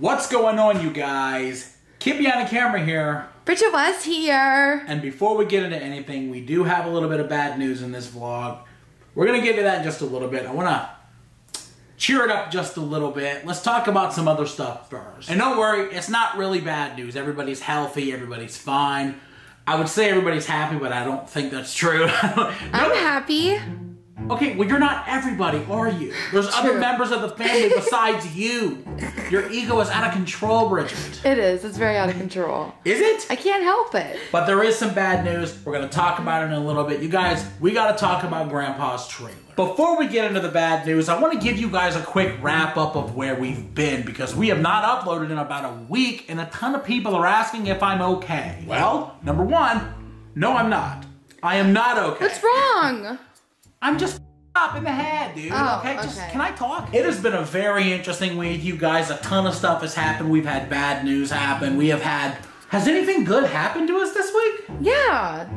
What's going on, you guys? Keep me on the camera here. Bridgette was here. And before we get into anything, we do have a little bit of bad news in this vlog. We're going to get to that in just a little bit. I want to cheer it up just a little bit. Let's talk about some other stuff first. And don't worry, it's not really bad news. Everybody's healthy, everybody's fine. I would say everybody's happy, but I don't think that's true. I'm happy. Okay, well, you're not everybody, are you? There's other members of the family besides you. Your ego is out of control, Bridgette. It is. It's very out of control. Is it? I can't help it. But there is some bad news. We're going to talk about it in a little bit. You guys, we got to talk about Grandpa's trailer. Before we get into the bad news, I want to give you guys a quick wrap up of where we've been because we have not uploaded in about a week and a ton of people are asking if I'm okay. Well, number one, no, I'm not. I am not okay. What's wrong? I'm just up in the head, dude. Oh, okay, just okay. can I talk? It has been a very interesting week, you guys. A ton of stuff has happened. We've had bad news happen. We have had. Has anything good happened to us this week? Yeah.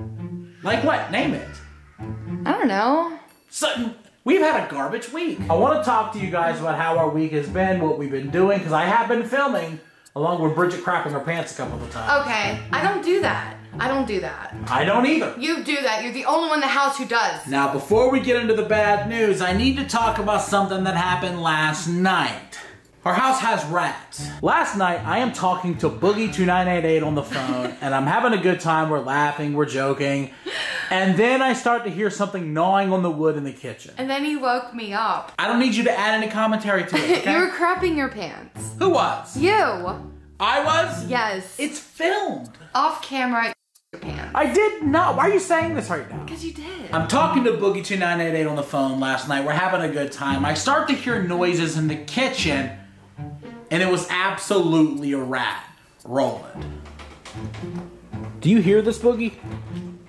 Like what? Name it. I don't know. So, we've had a garbage week. I want to talk to you guys about how our week has been, what we've been doing, because I have been filming along with Bridgette crapping her pants a couple of times. Okay. I don't do that. I don't do that. I don't either. You do that. You're the only one in the house who does. Now, before we get into the bad news, I need to talk about something that happened last night. Our house has rats. Last night, I am talking to Boogie2988 on the phone, and I'm having a good time. We're laughing, we're joking. And then I start to hear something gnawing on the wood in the kitchen. And then he woke me up. I don't need you to add any commentary to it, okay? you were crapping your pants. Who was? You. I was? Yes. It's filmed. off camera. Your pants. I did not. Why are you saying this right now? Because you did. I'm talking to Boogie2988 on the phone last night. We're having a good time. I start to hear noises in the kitchen, and it was absolutely a rat. Roland. Do you hear this, Boogie?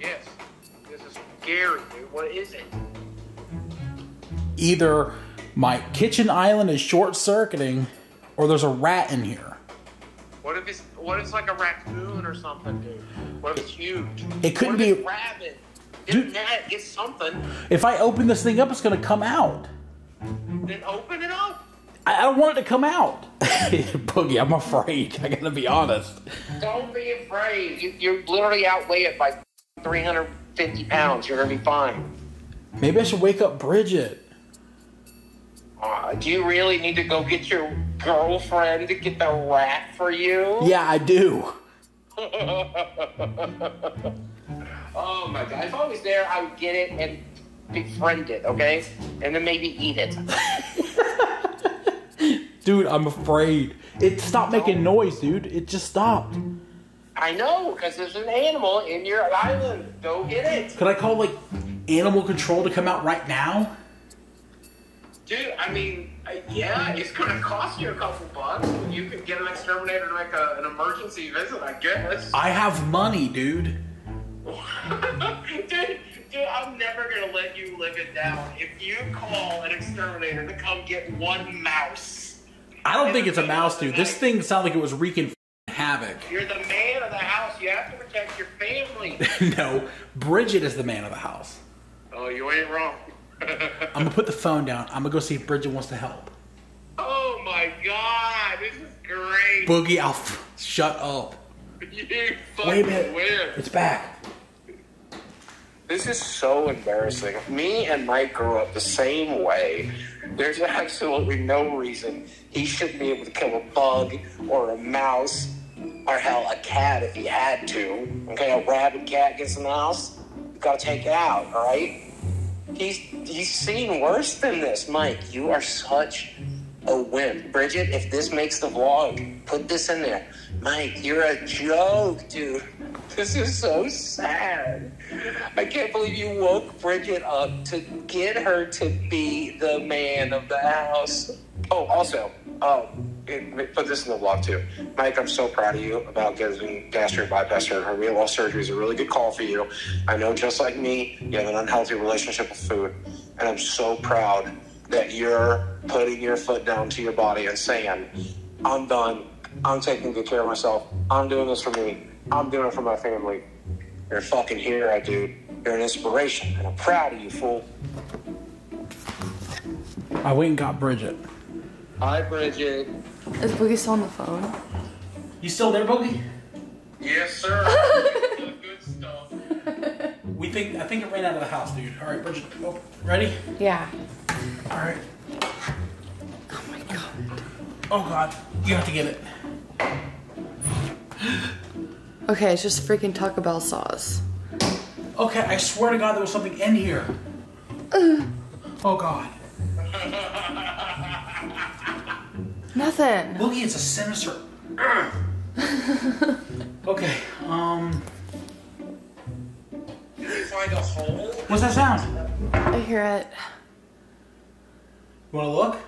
Yes. This is scary, dude. What is it? Either my kitchen island is short circuiting, or there's a rat in here. What if it's what if it's like a raccoon or something, dude? What if it's huge? It couldn't what if be- it's rabbit. Get Dude- a net, get something, If I open this thing up, it's gonna come out. then open it up. I I don't want it to come out. Boogie, I'm afraid. I gotta be honest. Don't be afraid. You, you're literally outweigh it by 350 pounds. You're gonna be fine. Maybe I should wake up Bridgette. Uh, do you really need to go get your girlfriend to get the rat for you? Yeah, I do. Oh my god! If I was there, I would get it and befriend it, okay? And then maybe eat it. Dude, I'm afraid. It stopped making noise, dude. It just stopped. I know, because there's an animal in your island. Go get it. Could I call like animal control to come out right now? Yeah, it's gonna cost you a couple bucks. You can get an exterminator to make a, an emergency visit, I guess. I have money, dude. dude, dude, I'm never gonna let you live it down. If you call an exterminator to come get one mouse, I don't think it's a mouse, dude. This thing sounded like it was wreaking havoc. you're the man of the house. You have to protect your family. no, Bridgette is the man of the house. oh, you ain't wrong. I'm gonna put the phone down. I'm gonna go see if Bridgette wants to help. oh my god, this is great. Boogie, I'll f- shut up. you Wait a minute. win. It's back. This is so embarrassing. Me and Mike grew up the same way. There's absolutely no reason he shouldn't be able to kill a bug or a mouse or hell a cat if he had to. Okay, a rabid cat gets in the house, you gotta take it out, alright? He's he's seen worse than this, Mike. You are such a wimp. Bridgette, if this makes the vlog, put this in there. Mike, you're a joke, dude. This is so sad. I can't believe you woke Bridgette up to get her to be the man of the house. Oh, also, oh, it, put this in the vlog too. Mike, I'm so proud of you about getting gastric bypass surgery. Renal surgery is a really good call for you. I know, just like me, you have an unhealthy relationship with food, and I'm so proud that you're putting your foot down to your body and saying, I'm done. I'm taking good care of myself. I'm doing this for me. I'm doing it for my family. You're a fucking hero, dude. You're an inspiration, and I'm proud of you, fool. I went and got Bridgette. Hi, Bridgette. Is Boogie still on the phone? You still there, Boogie? Yes, sir. Good stuff. We think I think it ran out of the house, dude. All right, Bridgette, oh, ready? Yeah. All right. Oh my god. Oh God, you have to get it. Okay, it's just freaking Taco Bell sauce. Okay, I swear to God, there was something in here. Oh God, Nothing. Boogie, it's a sinister. okay, um, Did you find a hole? what's that sound? I hear it. You wanna look?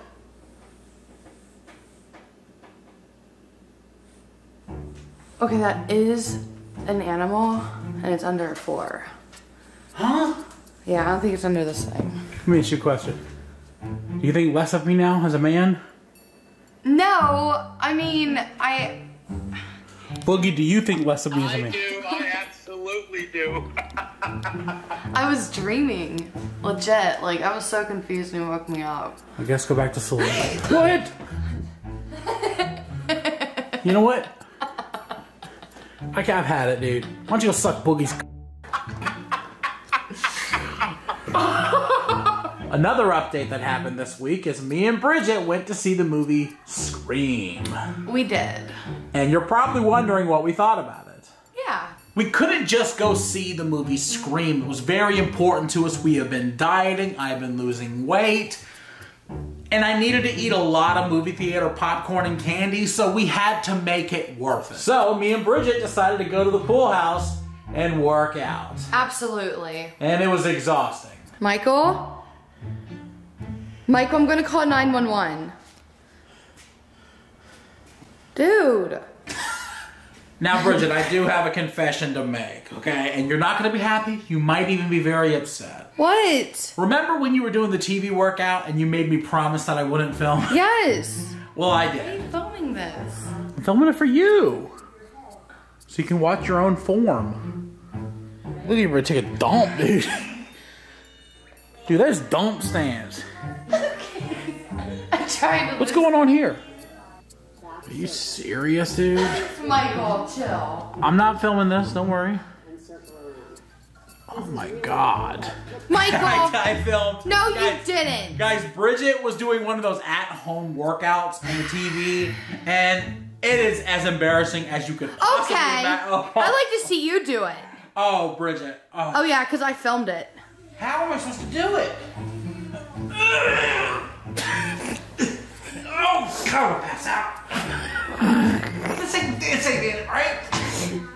Okay, that is an animal, and it's under a floor. Huh? Yeah, I don't think it's under this thing. Let me ask you a question. Do you think less of me now as a man? No, I mean, I. Boogie, do you think less of me as a man? do. I absolutely do. I was dreaming. Legit. Like, I was so confused when you woke me up. I guess go back to sleep. what? You know what? I can't, I've had it, dude. Why don't you go suck Boogie's? Another update that happened this week is me and Bridgette went to see the movie Scream. We did. And you're probably wondering what we thought about it. Yeah. We couldn't just go see the movie Scream. It was very important to us. We have been dieting, I've been losing weight, and I needed to eat a lot of movie theater popcorn and candy, so we had to make it worth it. So, me and Bridgette decided to go to the pool house and work out. Absolutely. And it was exhausting. Michael? Michael, I'm gonna call 911. Dude. Now, Bridgette, I do have a confession to make, okay? And you're not gonna be happy. You might even be very upset. What? Remember when you were doing the TV workout and you made me promise that I wouldn't film? Yes. Well, I Why are did. you filming this? I'm filming it for you. So you can watch your own form. Look at you ready to take a dump, dude. Dude, there's dump stands. Okay. I tried to What's going on here? Are you serious, dude? Michael, chill. I'm not filming this, don't worry. Oh my god. Michael! I filmed. no, you didn't. Guys, Bridgette was doing one of those at-home workouts on the TV, and it is as embarrassing as you could possibly Okay. Oh, I'd like to see you do it. oh, Bridgette. Oh. Oh, yeah, because I filmed it. How am I supposed to do it? oh, God, I'll pass out. this ain't, this ain't it, right?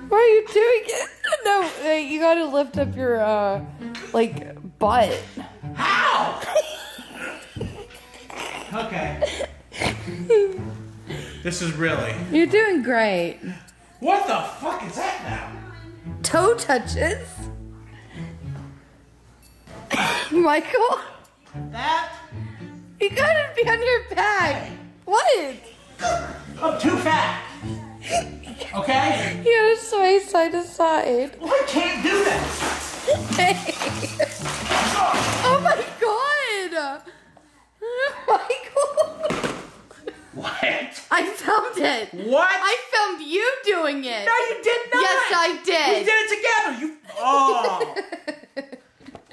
Why are you doing it? No, wait, you gotta lift up your, uh, like, butt. How? okay. This is really. You're doing great. What the fuck is that now? Toe touches. Michael, That? you gotta be on your back. What? I'm too fat. Okay? Side to side. Well, I can't do that. oh my god! Michael! What? I filmed it! What? I filmed you doing it! no, you did not. Yes, I did. We did! did it together. You. Oh.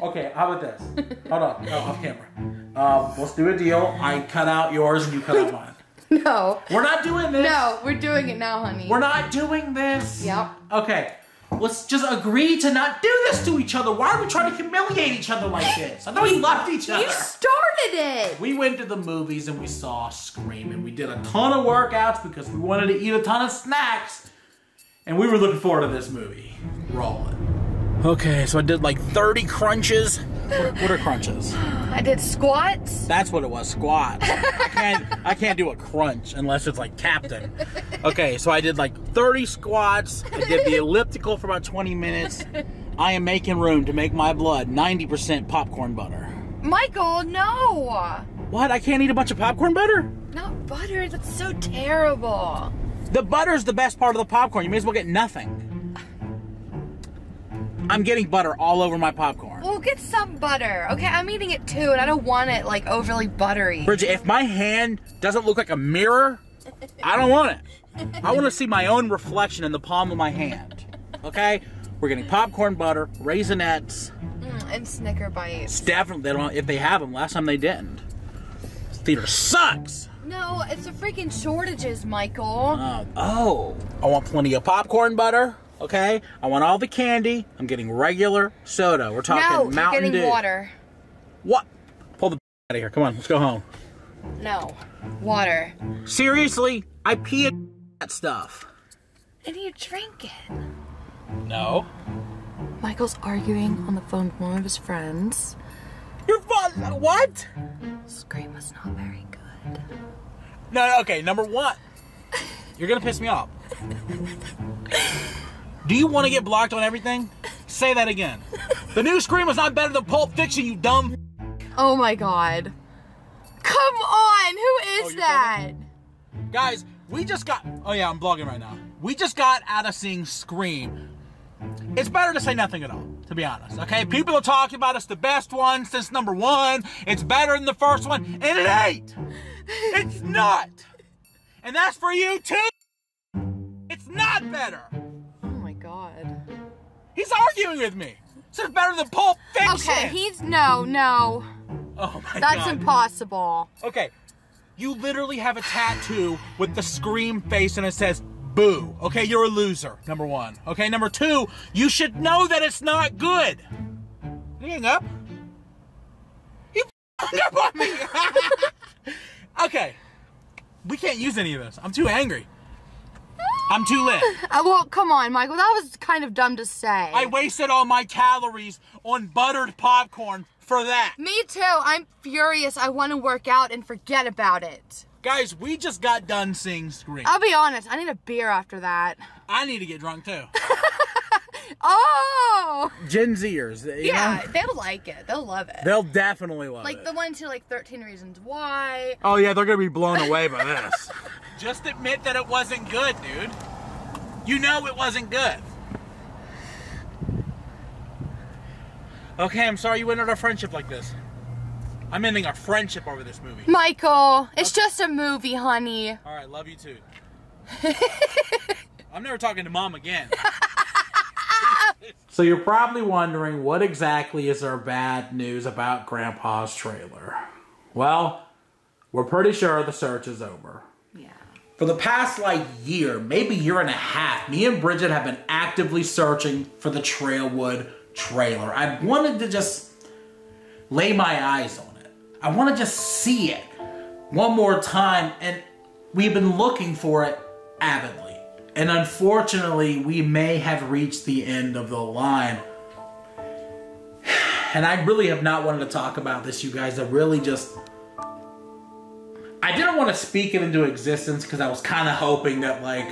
okay, how about this? Hold on. No, off camera. Um, let's do a deal. I cut out yours and you cut out mine. No. We're not doing this. No, we're doing it now, honey. We're not doing this. Yep. Okay. Let's just agree to not do this to each other. Why are we trying to humiliate each other like this? I thought we loved each other. You started it! We went to the movies and we saw Scream and we did a ton of workouts because we wanted to eat a ton of snacks and we were looking forward to this movie. Rolling. Okay, so I did like 30 crunches. What, what are crunches? I did squats. That's what it was, squats. I can't I can't do a crunch unless it's like captain. Okay, so I did like 30 squats. I did the elliptical for about 20 minutes. I am making room to make my blood 90% popcorn butter. Michael, no! What? I can't eat a bunch of popcorn butter? Not butter, that's so terrible. The butter's the best part of the popcorn. You may as well get nothing. I'm getting butter all over my popcorn. Well, get some butter. Okay, I'm eating it too, and I don't want it like overly buttery. Bridgette, if my hand doesn't look like a mirror, I don't want it. I want to see my own reflection in the palm of my hand. Okay? We're getting popcorn butter, Raisinets. Mm, and Snicker bites. Definitely, they don't. If they have them, last time they didn't. This theater sucks. No, it's the freaking shortages, Michael. Uh, oh, I want plenty of popcorn butter. Okay, I want all the candy. I'm getting regular soda. We're talking no, you're Mountain getting Dew. water. What? Pull the out of here. Come on, let's go home. No, water. Seriously, I pee at that stuff. And you drink it. No. Michael's arguing on the phone with one of his friends. You're. What? Scream was not very good. No, no, okay, number one. You're gonna piss me off. Do you want to get blocked on everything? Say that again. The new Scream was not better than Pulp Fiction, you dumb. Oh my god. Come on, who oh, is Oh, that? Guys, we just got. Oh yeah, I'm vlogging right now. We just got out of seeing Scream. It's better to say nothing at all, to be honest. Okay, people are talking about it's the best one since number one. It's better than the first one, and it ain't. It's not. And that's for you too. It's not better. He's arguing with me. So it's better than Pulp Fiction. Okay, he's no, no. Oh my god, That's god. impossible. Okay, you literally have a tattoo with the scream face and it says boo. Okay, you're a loser, number one. Okay, number two, you should know that it's not good. You hang up? You hung up on me. okay, we can't use any of this. I'm too angry. I'm too lit. Uh, well, come on, Michael. That was kind of dumb to say. I wasted all my calories on buttered popcorn for that. Me too. I'm furious. I want to work out and forget about it. Guys, we just got done seeing Scream. I'll be honest. I need a beer after that. I need to get drunk too. Oh. Gen Zers, you Yeah, know? they'll like it. They'll love it. They'll definitely love like it. Like the ones who like 13 Reasons Why. oh yeah, they're gonna be blown away by this. Just admit that it wasn't good, dude. You know it wasn't good. Okay, I'm sorry you ended our friendship like this. I'm ending our friendship over this movie. Michael, it's just a movie, honey. All right, love you too. I'm never talking to mom again. so you're probably wondering what exactly is our bad news about Grandpa's trailer. Well, we're pretty sure the search is over. For the past like year, maybe year and a half, me and Bridgette have been actively searching for the Trailwood trailer. I wanted to just lay my eyes on it. I want to just see it one more time, and we've been looking for it avidly. And unfortunately, we may have reached the end of the line. And I really have not wanted to talk about this, you guys. I really just. I didn't want to speak it into existence because I was kind of hoping that, like,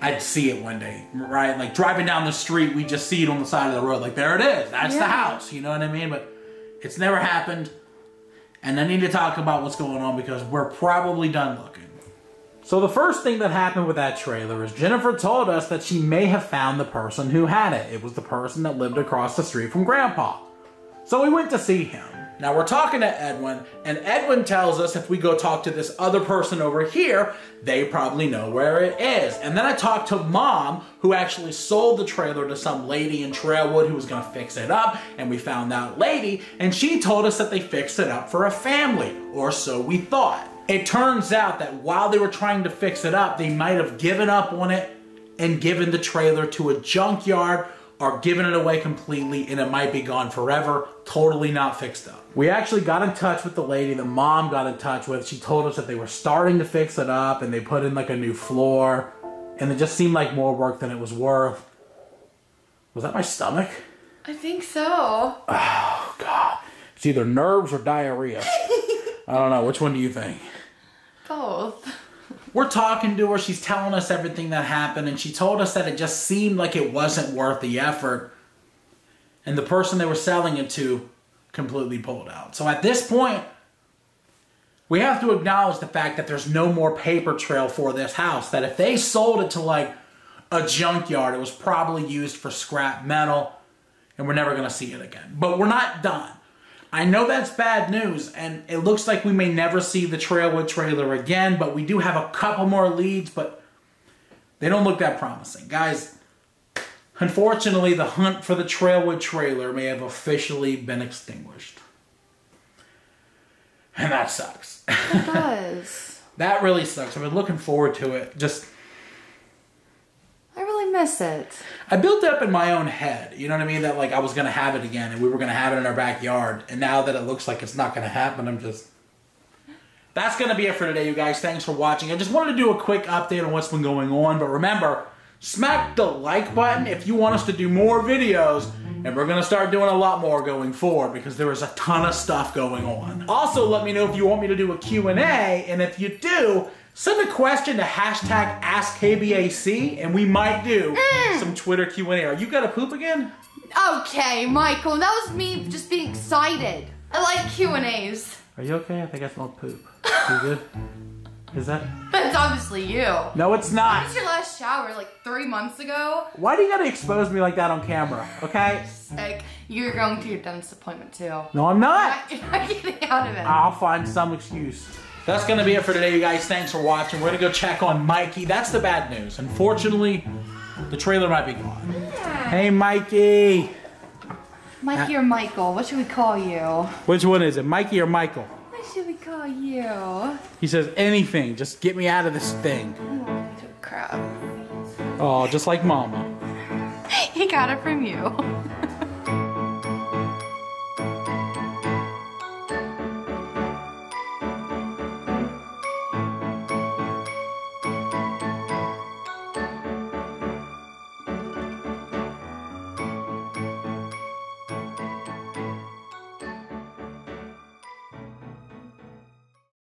I'd see it one day, right? Like, driving down the street, we just see it on the side of the road. Like, there it is. That's the house. You know what I mean? But it's never happened. And I need to talk about what's going on because we're probably done looking. So the first thing that happened with that trailer is Jennifer told us that she may have found the person who had it. It was the person that lived across the street from Grandpa. So we went to see him. Now we're talking to Edwin, and Edwin tells us if we go talk to this other person over here, they probably know where it is. And then I talked to mom, who actually sold the trailer to some lady in Trailwood who was gonna fix it up, and we found that lady, and she told us that they fixed it up for a family, or so we thought. It turns out that while they were trying to fix it up, they might have given up on it and given the trailer to a junkyard or giving it away completely and it might be gone forever, totally not fixed up. We actually got in touch with the lady the mom got in touch with. She told us that they were starting to fix it up and they put in like a new floor and it just seemed like more work than it was worth. Was that my stomach? I think so. Oh god. It's either nerves or diarrhea. I don't know. Which one do you think? Both. We're talking to her. She's telling us everything that happened, and she told us that it just seemed like it wasn't worth the effort. And the person they were selling it to completely pulled out. So at this point, we have to acknowledge the fact that there's no more paper trail for this house. That if they sold it to like a junkyard, it was probably used for scrap metal, and we're never going to see it again. But we're not done. I know that's bad news, and it looks like we may never see the Trailwood trailer again, but we do have a couple more leads, but they don't look that promising. Guys, unfortunately, the hunt for the Trailwood trailer may have officially been extinguished. And that sucks. It does. that really sucks. I've been looking forward to it. Just miss it. I built it up in my own head. You know what I mean? That like I was gonna have it again, and we were gonna have it in our backyard. And now that it looks like it's not gonna happen, I'm just. That's gonna be it for today, you guys. Thanks for watching. I just wanted to do a quick update on what's been going on. But remember, smack the like button if you want us to do more videos. And we're gonna start doing a lot more going forward because there is a ton of stuff going on. Also, let me know if you want me to do a Q&A, and if you do, send a question to hashtag AskKBAC, and we might do mm. some Twitter Q&A. Are you gonna poop again? Okay, Michael, that was me just being excited. I like Q and A's. Are you okay? I think I smelled poop. You good? Is that? That's obviously you. No, it's When not. was your last shower? Like three months ago? Why do you gotta expose me like that on camera? Okay? Like you're going to your dentist appointment too. No, I'm not. You're not getting out of it. I'll find some excuse. That's gonna be it for today, you guys. Thanks for watching. We're gonna go check on Mikey. That's the bad news. Unfortunately, the trailer might be gone. Hey, Mikey. Mikey or Michael? What should we call you? Which one is it, Mikey or Michael? What should we call you? He says anything. Just get me out of this thing. Oh, crap. Oh, just like Mama. He got it from you.